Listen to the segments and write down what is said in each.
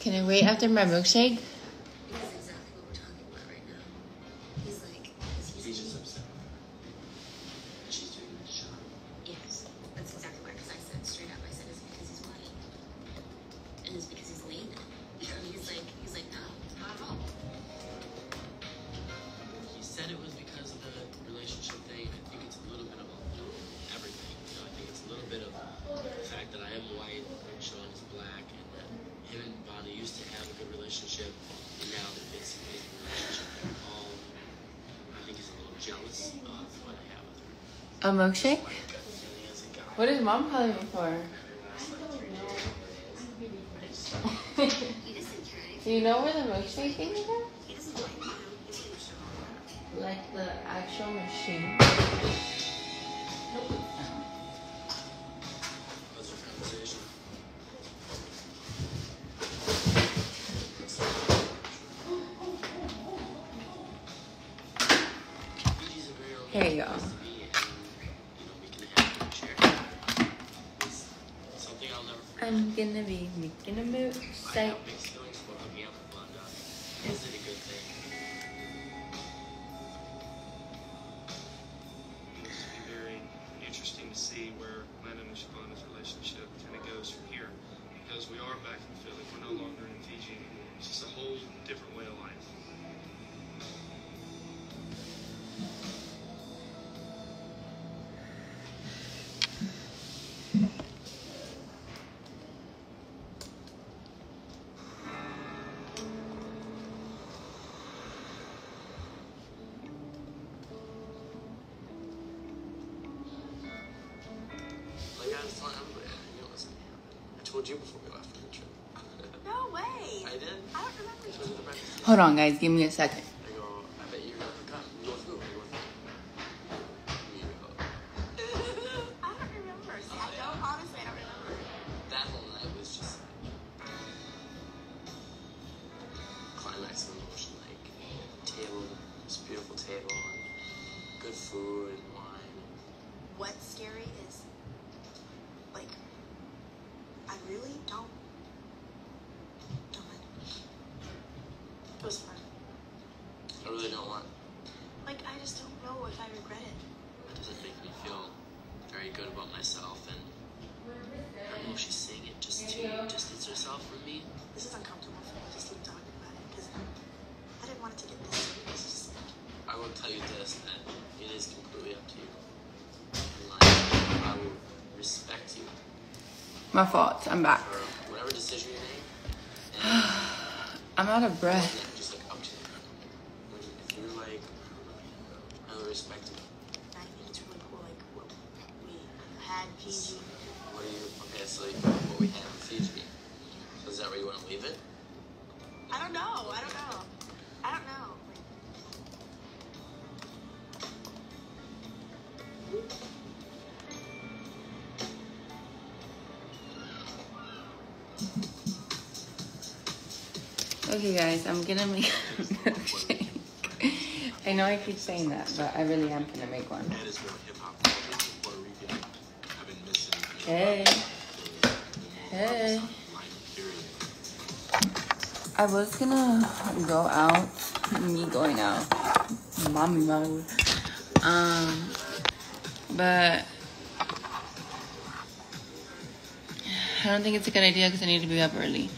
Can I wait after my milkshake? milkshake? What is mom calling me for? Do you know where the milkshake thing is at? Like the actual machine? Here you go. I'm gonna be making a move site. Hold on, guys. Give me a second. my fault. I'm back. I'm out of breath. Okay guys, I'm gonna make a milkshake. I know I keep saying that, but I really am gonna make one. Hey. Hey. I was gonna go out, me going out, mommy mode. Um, but I don't think it's a good idea because I need to be up early.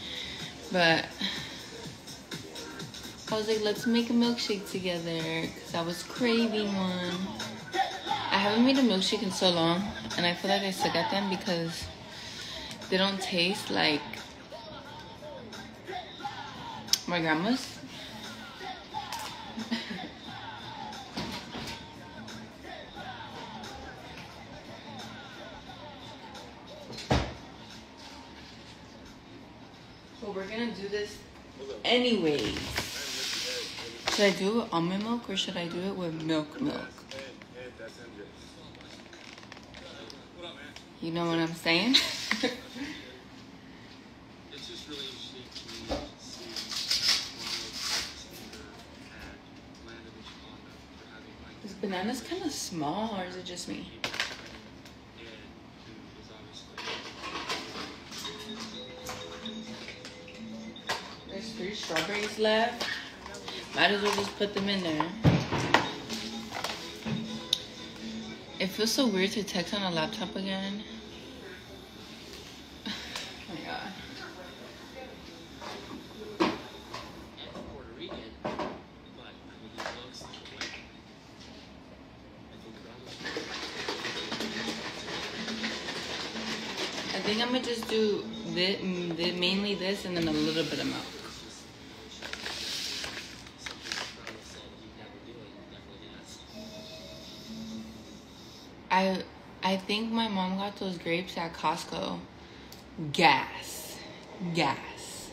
But I was like, let's make a milkshake together because I was craving one. I haven't made a milkshake in so long and I feel like I suck at them because they don't taste like my grandma's. Should I do it almond milk or should I do it with milk milk? You know what I'm saying? this banana's kind of small, or is it just me? There's three strawberries left. Might as well just put them in there. It feels so weird to text on a laptop again. Oh my god. I think I'm gonna just do this, mm, mainly this and then a little bit of milk. I think my mom got those grapes at Costco. Gas. Gas.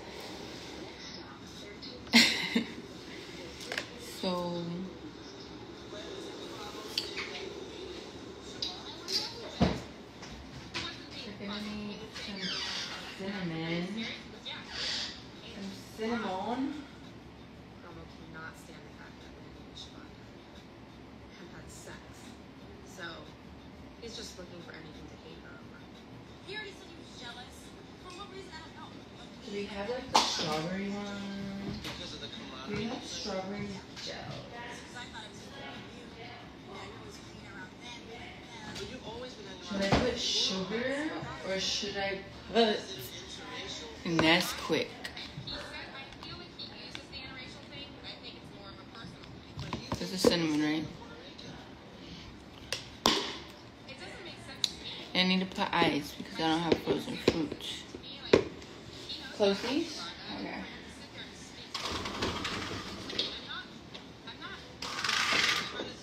so we're gonna need some cinnamon. Some cinnamon. Romo cannot stand the fact that Randy and Siobhan have had sex. So he's just looking for anything to hate her over. He already said he was jealous. For what reason? I don't know. Do we have like the strawberry one? Because of the Do we have strawberry gel? Because I thought it was for you. And I know it was clean around then, but then. But you've always been Should I put sugar or should I put Nesquik? He said, I feel like he uses the interracial thing, but I think it's more of a personal thing. This is cinnamon, right? It doesn't make sense to me. I need to put ice because I don't have frozen fruit. Close these? Okay.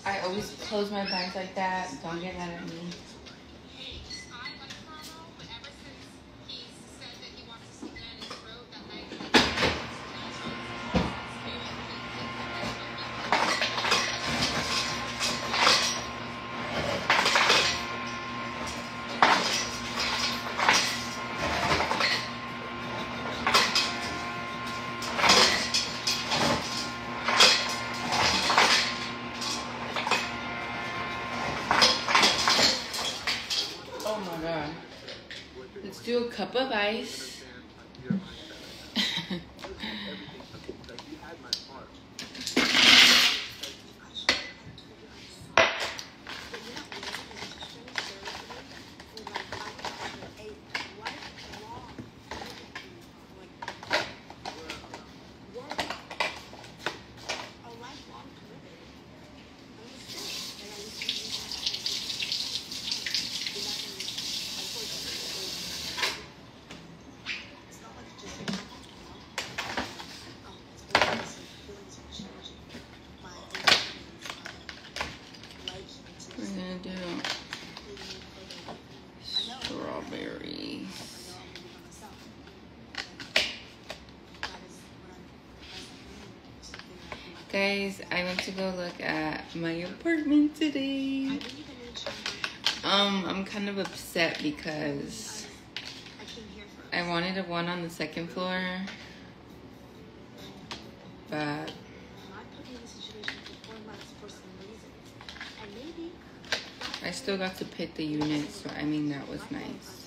I always close my bags like that. Don't get mad at me. Hey, I like Carlo, but ever since he said that he wanted to sit down his throat that night, Oh my god. Let's do a cup of ice. We're gonna do strawberry. Guys, I went to go look at my apartment today. Um, I'm kind of upset because I wanted a one on the second floor, but I still got to pick the unit, so I mean that was nice.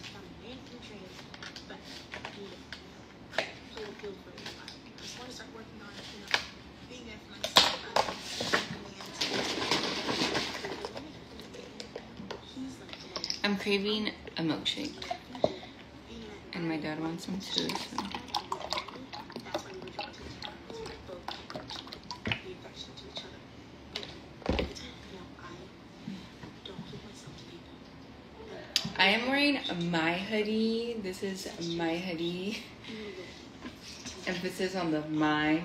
I'm craving a milkshake, and my dad wants some too. So. I am wearing my hoodie. This is my hoodie. Emphasis on the my.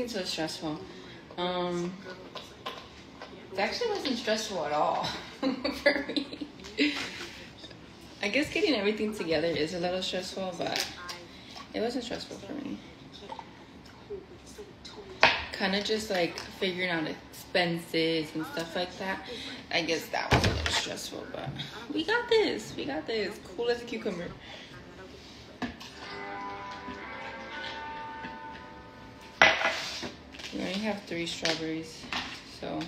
Hunting so stressful. Um, it actually wasn't stressful at all for me. I guess getting everything together is a little stressful, but it wasn't stressful for me. Kind of just like figuring out expenses and stuff like that. I guess that was a little stressful, but we got this. We got this. Cool as a cucumber. Have three strawberries, So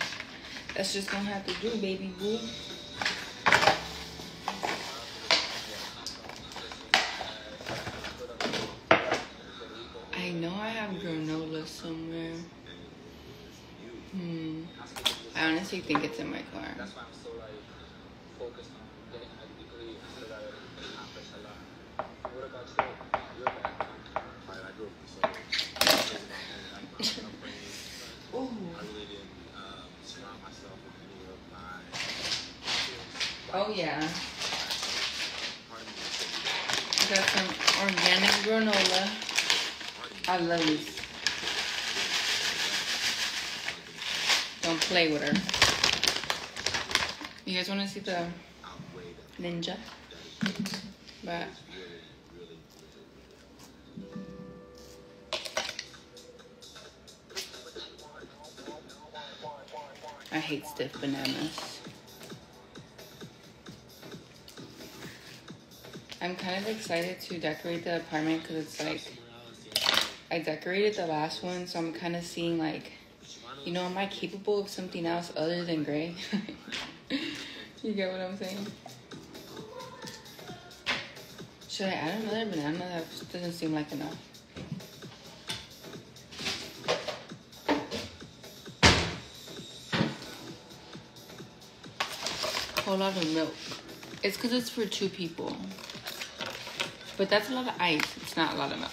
that's just gonna have to do, baby boo. I know I have granola somewhere. Hmm. I honestly think it's in my car. That's why I'm so like focused on getting a degree so that I can accomplish a lot. What about you? Your background? I, I grew up in the suburbs. Because of my home, like, my upbringing, Ooh. I really didn't um, surround myself with any of my peers. Oh yeah. Got some organic granola. I love these. Don't play with her. You guys want to see the ninja? But. I hate stiff bananas. I'm kind of excited to decorate the apartment because it's like I decorated the last one, so I'm kind of seeing like, you know, am I capable of something else other than gray? you get what I'm saying? Should I add another banana? That doesn't seem like enough. Whole lot of milk. It's because it's for two people. But that's a lot of ice. It's not a lot of milk.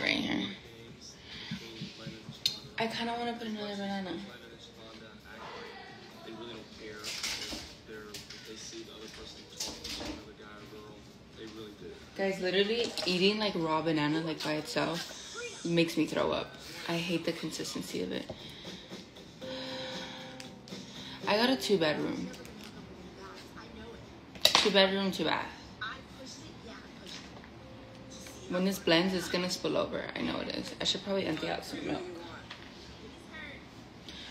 Right here. I kind of want to put another banana. Glenn and Shavonda act like they really don't care if they're if they see the other person talking to another guy or girl. They really do. Guys, literally eating like raw banana like by itself makes me throw up. I hate the consistency of it. I got a two bedroom. Two bedroom, two bath. When this blends, it's gonna spill over. I know it is. I should probably empty out some milk.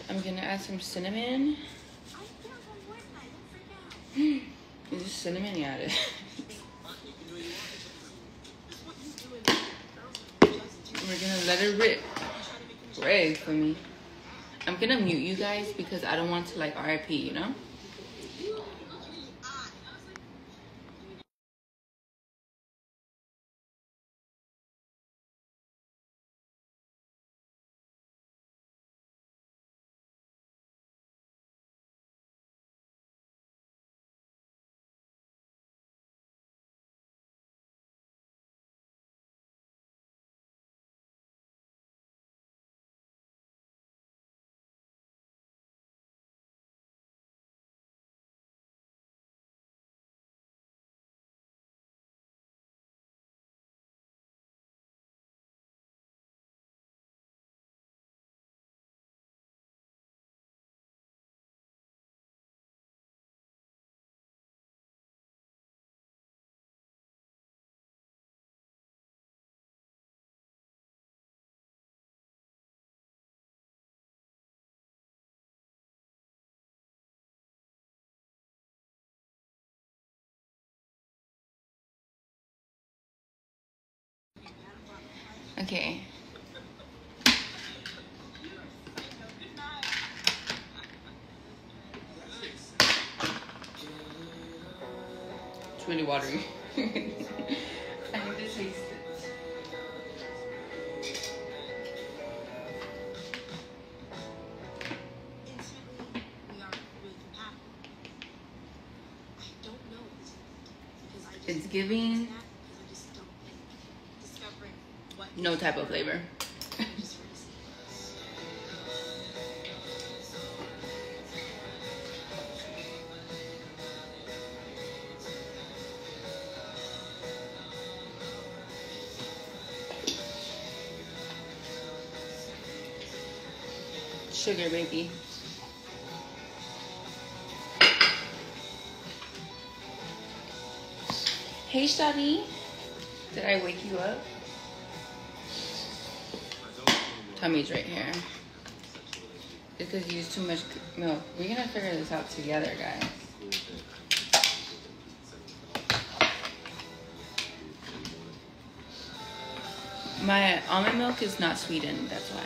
I'm gonna add some cinnamon. Is this cinnamon? Yeah, it is. We're gonna let it rip. Ray for me. I'm gonna mute you guys because I don't want to like RIP, you know? Okay. It's really watery. I need to taste it. Intimately, we are really compatible. I don't know if this It's giving Because I just don't think discovering what no type of flavor. Sugar baby. Hey Shadi, did I wake you up? Tummy's right here. Because you use too much milk. We're gonna figure this out together, guys. My almond milk is not sweetened, that's why.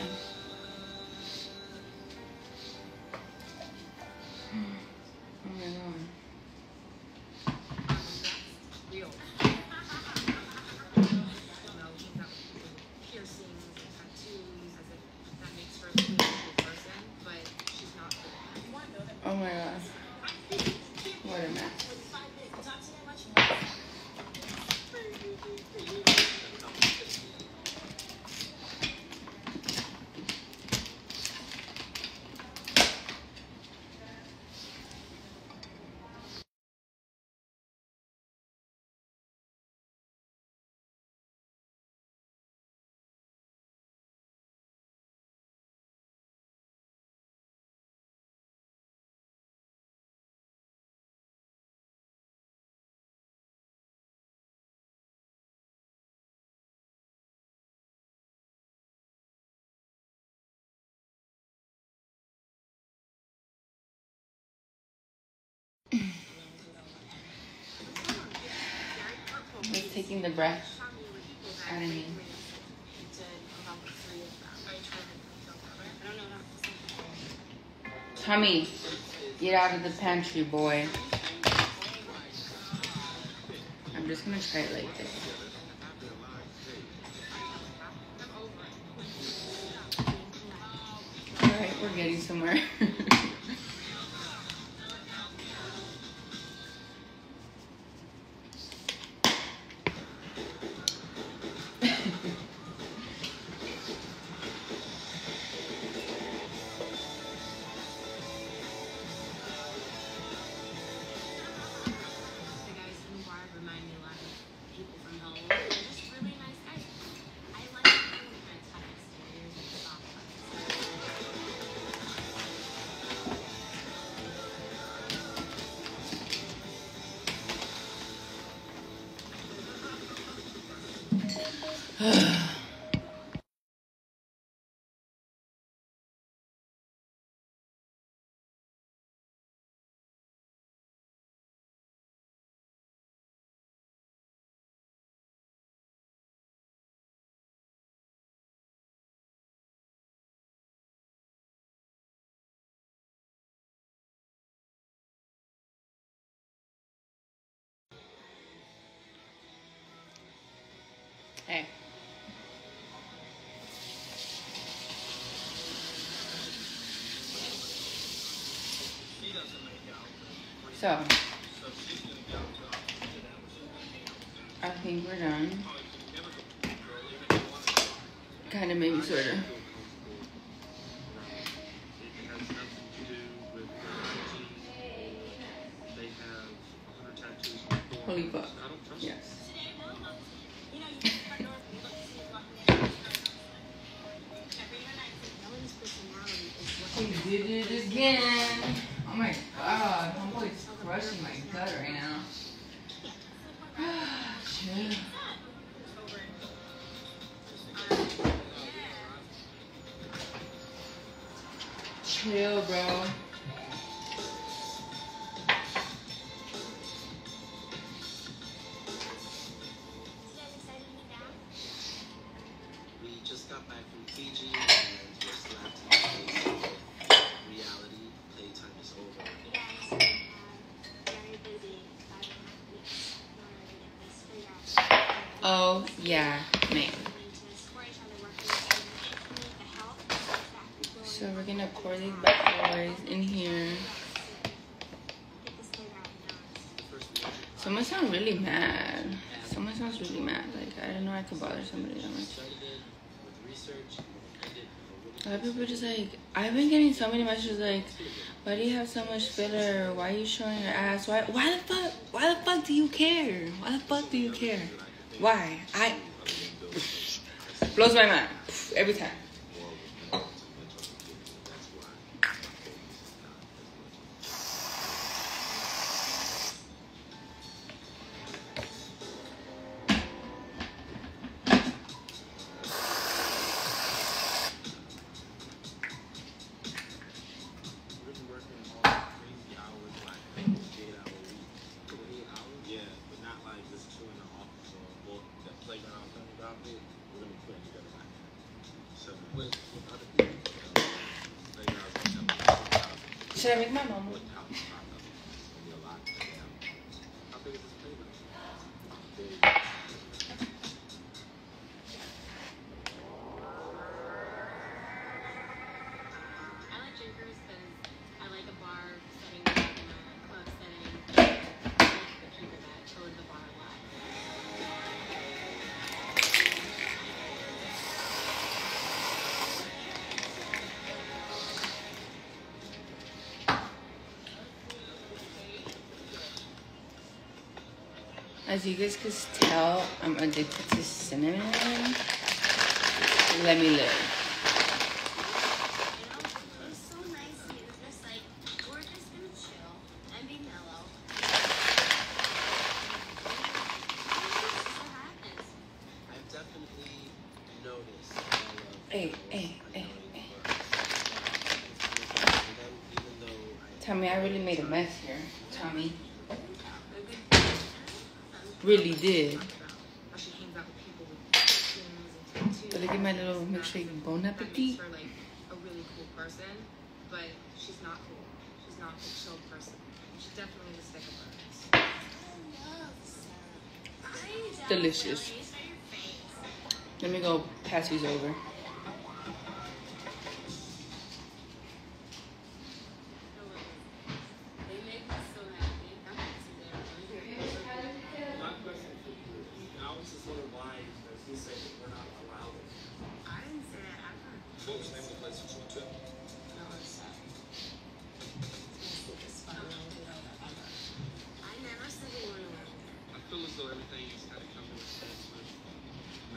It's taking the breath out of me. Tommy, get out of the pantry, boy. I'm just gonna try it like this. Alright, we're getting somewhere. So, I think we're done. Kind of, maybe, sort of. Fiji and we're slapped in the face reality. Playtime is over. Oh, yeah, man. So we're gonna pour these bad boys in here. Someone sounds really mad. Someone sounds really mad. Like I didn't know I could bother somebody that much. People just like I've been getting so many messages like, why do you have so much filler? Why are you showing your ass? Why why the fuck why the fuck do you care? Why the fuck do you care? Why? I blows my mind every time. Should I make? As you guys can tell, I'm addicted to cinnamon. Let me live. It was so nice here. Just like we're just gonna chill and be mellow. What happens? I've definitely noticed Hey, hey, hey, hey. it was. Them, even though I Tommy, I really made a mess here. Tommy. Really did. How she hangs out with people with tattoos and tattoos. But look at my little milkshake bon That makes appetit. her like a really cool person, but she's not cool. She's not a chill person. She's definitely a stick of birds. Delicious. Let me go pass these over. They make me so happy. I'm My question for you is, and I was just wondering why, as he said, that we're not allowed it. I didn't say that. I'm not. What was the name of the place that you went to? No, it's not. It's fun. I never said we weren't allowed. I feel as though everything is kind of coming to sense with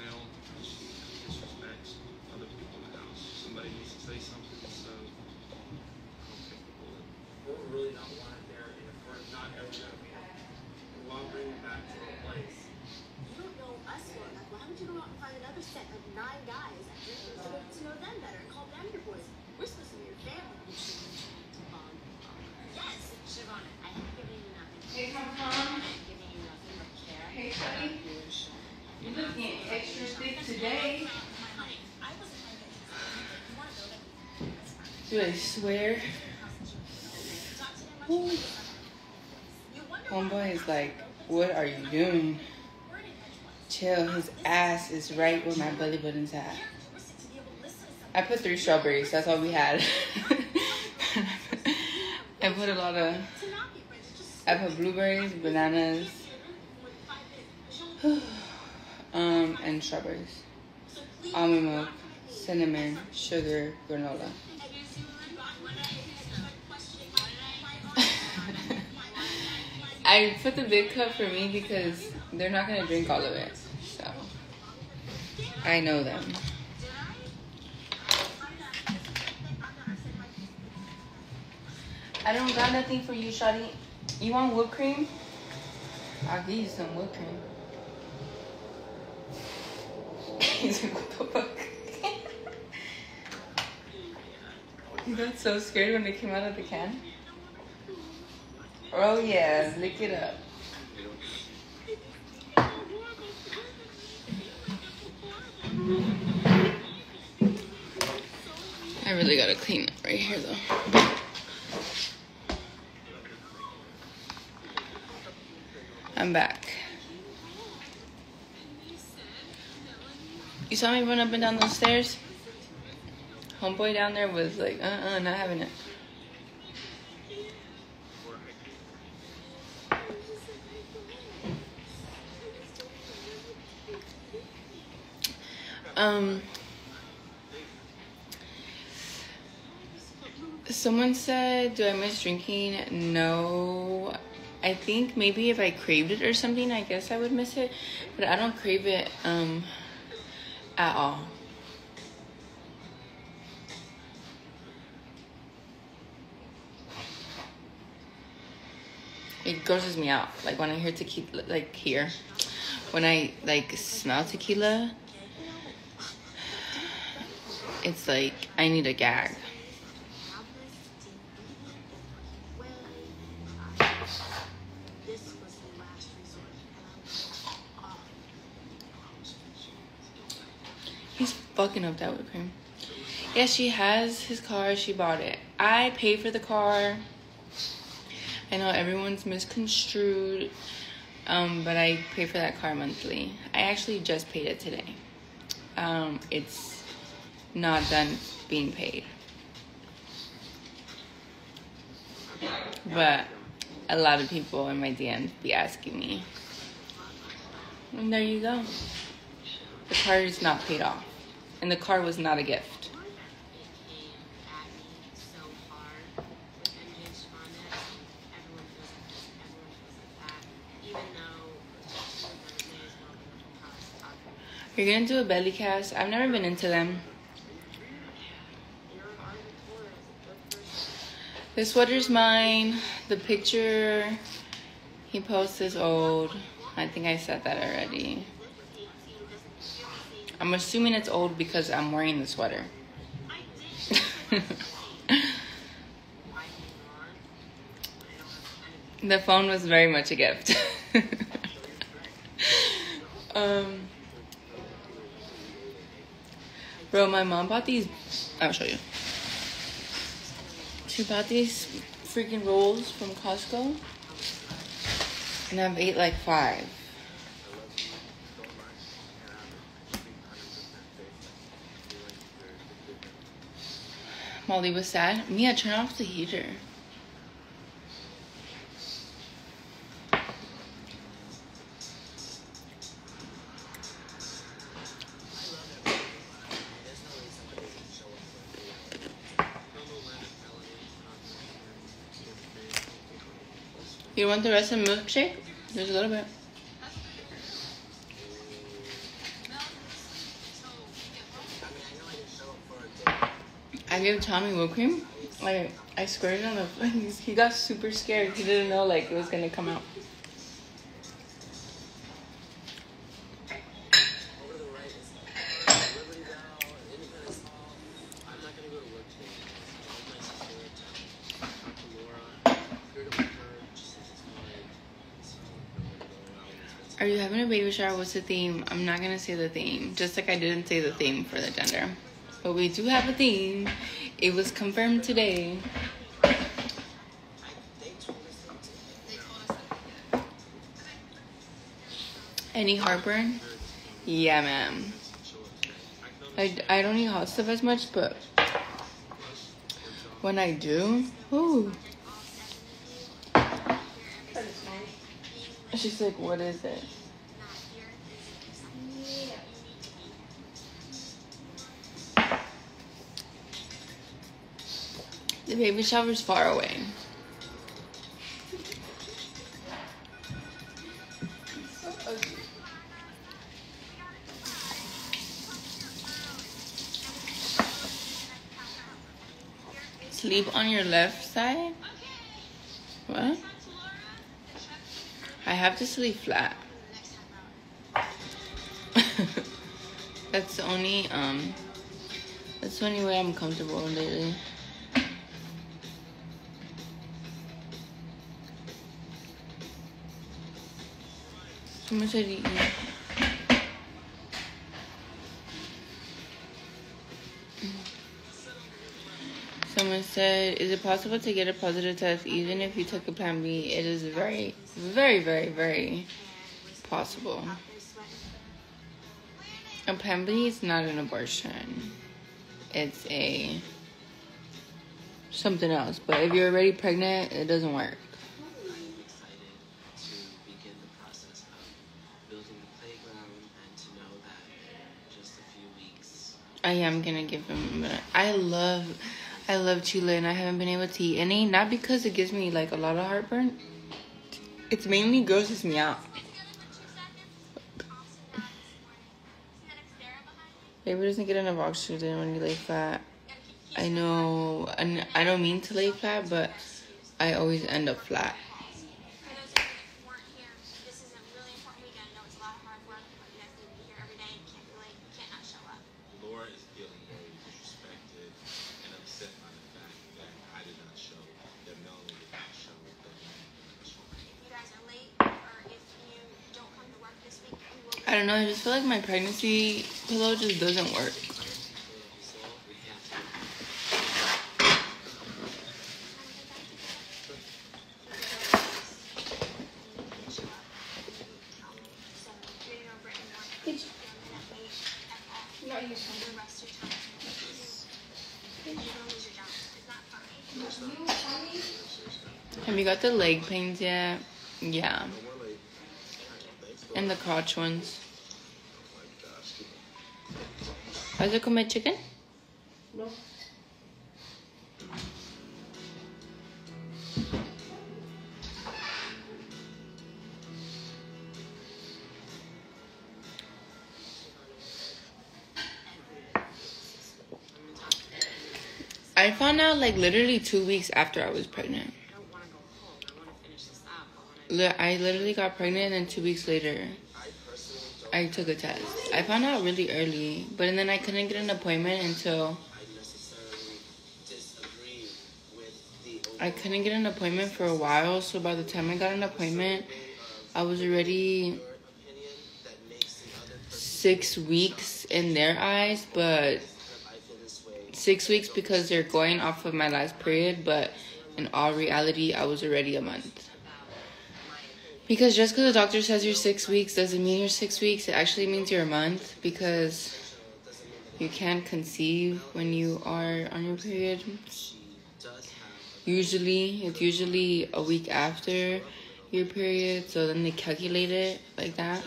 male disrespects other people in the house. Somebody needs to say something, so I'll take the bullet. We're really not wanted there, and if we're not ever gonna be, we want to bring them back to the place. You don't know us well enough. Why would you go out and find another set of nine guys to get to know them better and call them your boys? We're supposed to be your family. Um, Yes. Siobhan, I haven't given you nothing. Hey, Tom I Tom. haven't given you nothing but care. Hey, buddy. You're looking extra thick today. Honey, I wasn't trying to get you want to know that Do I swear? Ooh. Homeboy is like, what are you doing? Chill, his ass is right where my belly button's at. I put three strawberries, that's all we had. I put a lot of, I put blueberries, bananas, um, and strawberries. Almond milk, cinnamon, sugar, granola. I put the big cup for me because they're not gonna drink all of it. So I know them. I don't got nothing for you, Shawty. You want whipped cream? I'll give you some whipped cream. He's like, what the fuck? he got so scared when it came out of the can. Oh yeah, lick it up. I really gotta clean up right here though. I'm back. You saw me run up and down those stairs? Homeboy down there was like, uh uh, not having it. Um, someone said, "Do I miss drinking?" No. I think maybe if I craved it or something, I guess I would miss it, but I don't crave it um at all. It grosses me out. Like when I hear tequila, like here, when I like smell tequila, it's like I need a gag. He's fucking up that whipped cream. Yeah, she has his car. She bought it. I pay for the car. I know everyone's misconstrued, um, but I pay for that car monthly. I actually just paid it today. Um, it's not done being paid. But a lot of people in my DMs be asking me. And there you go. The car is not paid off. And the car was not a gift. You're gonna do a belly cast. I've never been into them. This sweater's mine. The picture he posts is old. I think I said that already. I'm assuming it's old because I'm wearing the sweater. the phone was very much a gift. um, bro, my mom bought these. I'll show you. She bought these freaking rolls from Costco, and I've ate like five. Molly was sad. Mia, turn off the heater. You want the rest of the milkshake? There's a little bit. I gave Tommy whipped cream. Like I squirted on the. He got super scared. He didn't know like it was gonna come out. What's the theme? I'm not gonna say the theme, just like I didn't say the theme for the gender. But we do have a theme. It was confirmed today. Any heartburn? Yeah, ma'am. I, I don't eat hot stuff as much, but when I do, ooh. She's like, what is it? The baby shower's far away. Sleep on your left side? What? I have to sleep flat. that's the only um that's the only way I'm comfortable lately. Someone said "Is it possible to get a positive test even if you took a Plan B?" It is very, very, very, very possible. A Plan B is not an abortion. It's a something else. But if you're already pregnant, it doesn't work. I'm excited to begin the process of building the playground and to know that in just a few weeks I am gonna give him. I love, I love chili, and I haven't been able to eat any. Not because it gives me like a lot of heartburn. It's mainly grosses me out. Baby doesn't get enough oxygen when you lay flat. I know, and I don't mean to lay flat, but I always end up flat. For those of you that weren't here, this is a really important weekend. I know it's a lot of hard work, but you guys need to be here every day and can't be late, can't not show up. Laura is feeling very disrespected and upset by the fact that I did not show, that Melanie did not show, that Melanie did not show. If you guys are late or if you don't come to work this week, we will be I don't know. I just feel like my pregnancy pillow just doesn't work. Have you? Got the leg pains yet? Yeah. And the crotch ones. ¿Vas a comer chicken? No. I found out like literally two weeks after I was pregnant. I don't want to go home. I want to finish this up. I want to. Li- I literally got pregnant, and then two weeks later, I took a test. I found out really early, but then I couldn't get an appointment until I couldn't get an appointment for a while. So by the time I got an appointment, I was already six weeks in their eyes, but six weeks because they're going off of my last period, but in all reality, I was already a month. Because just because the doctor says you're six weeks doesn't mean you're six weeks. It actually means you're a month because you can't conceive when you are on your period. Usually, it's usually a week after your period, so then they calculate it like that.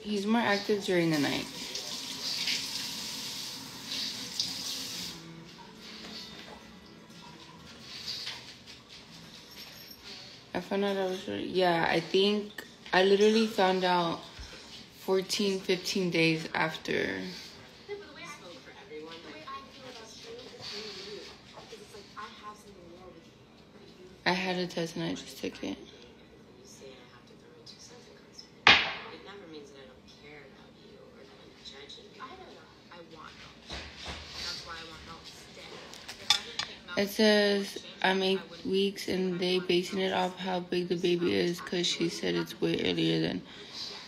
He's more active during the to I found out I was ready. Yeah, I think I literally found out 14, 15 days after. I really had a test and I just took it. It that I eight weeks and they basing it off how big the baby is because she said it's way earlier than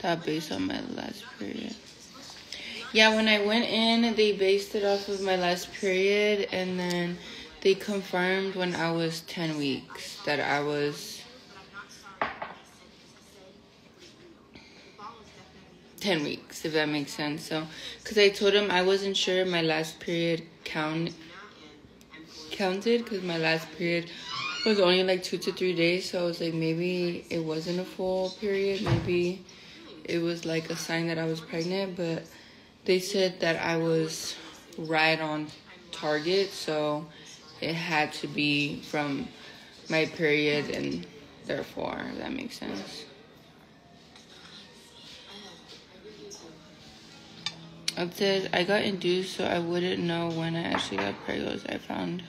that based on my last period. Yeah, when I went in, they based it off of my last period and then they confirmed when I was 10 weeks that I was but I'm not sorry for what I said because I said the ball is definitely 10 weeks, if that makes sense. So, because I told him I wasn't sure my last period count counted because my last period was only like two to three days. So I was like, maybe it wasn't a full period. Maybe it was like a sign that I was pregnant. But they said that I was right on target. So it had to be from my period and therefore, that makes sense. It says I got induced, so I wouldn't know when I actually got pregnant. I found.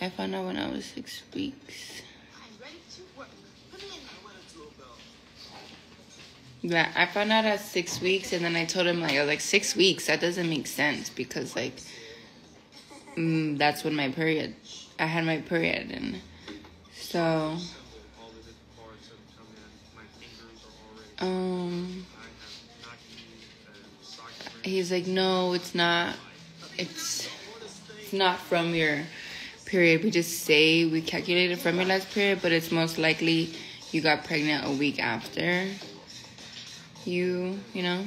I found out when I was six weeks. Yeah, I found out at six weeks, and then I told him like I was like six weeks. That doesn't make sense because like, mm, that's when my period. I had my period, and so um, he's like, no, it's not. It's it's not from your period. We just say we calculated from your last period, but it's most likely you got pregnant a week after you, you know?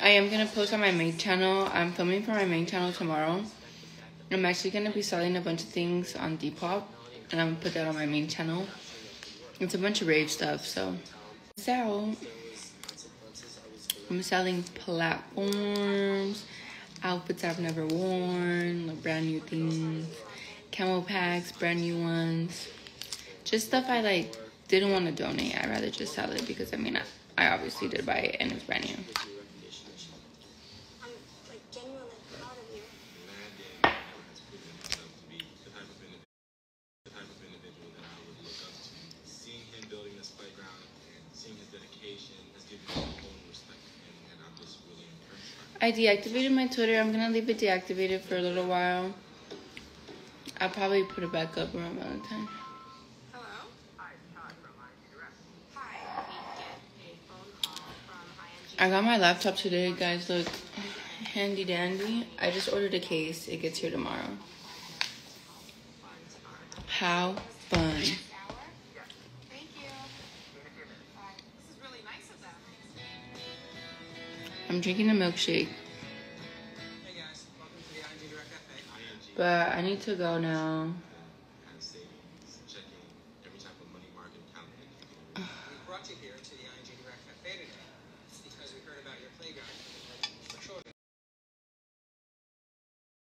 I am gonna post on my main channel. I'm filming for my main channel tomorrow. I'm actually gonna be selling a bunch of things on Depop, and I'm gonna put that on my main channel. It's a bunch of rave stuff, so out. I'm selling platforms, outfits I've never worn, like brand new things, camo packs, brand new ones, just stuff I like didn't want to donate. I'd rather just sell it because I mean I, I obviously did buy it and it's brand new. I deactivated my Twitter. I'm gonna leave it deactivated for a little while. I'll probably put it back up around Valentine. Hello? Hi, Todd from ING Direct. Hi. We get a phone call from ING. I got my laptop today, guys. Look, handy dandy. I just ordered a case. It gets here tomorrow. How fun! I'm drinking a milkshake, Hey guys, welcome to the ING Direct Cafe. ING but I need to go now.